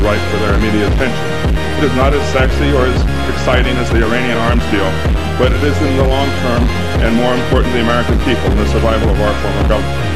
right for their immediate attention. It is not as sexy or as exciting as the Iranian arms deal, but it is in the long term and more important the American people and the survival of our form government.